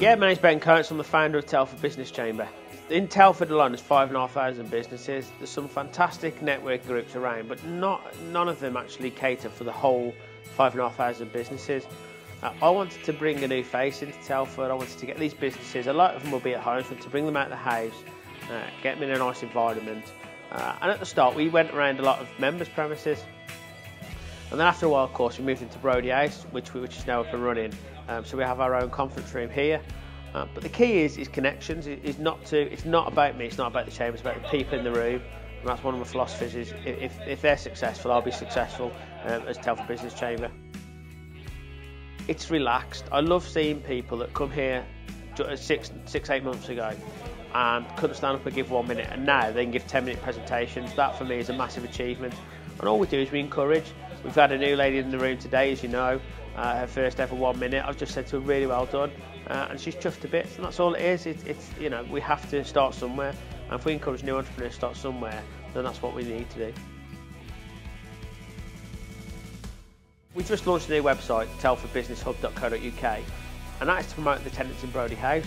Yeah, my name's Ben Coates. I'm the founder of Telford Business Chamber. In Telford alone, there's five and a half thousand businesses. There's some fantastic network groups around, but not none of them actually cater for the whole five and a half thousand businesses. Uh, I wanted to bring a new face into Telford. I wanted to get these businesses, a lot of them will be at home, so to bring them out of the house, uh, get them in a nice environment. Uh, and at the start, we went around a lot of members' premises. And then after a while, of course, we moved into Brodie House, which, which is now up and running. Um, so we have our own conference room here. Uh, but the key is is connections. Is not to. It's not about me. It's not about the chamber. It's about the people in the room. And that's one of my philosophies. Is if, if they're successful, I'll be successful um, as Telford Business Chamber. It's relaxed. I love seeing people that come here six, six, eight months ago and couldn't stand up and give one minute, and now they can give 10 minute presentations. That for me is a massive achievement. And all we do is we encourage. We've had a new lady in the room today, as you know, uh, her first ever one minute. I've just said to her, really well done, uh, and she's chuffed a bit. And that's all it is. It, it's you know we have to start somewhere, and if we encourage new entrepreneurs to start somewhere, then that's what we need to do. We just launched a new website, telfordbusinesshub.co.uk, and that is to promote the tenants in Brodie House.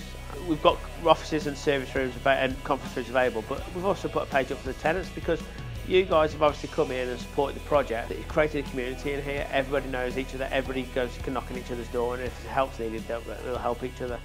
We've got offices and service rooms and conference rooms available, but we've also put a page up for the tenants because you guys have obviously come in and supported the project. You've created a community in here. Everybody knows each other. Everybody goes can knock on each other's door, and if help's needed, they'll, they'll help each other.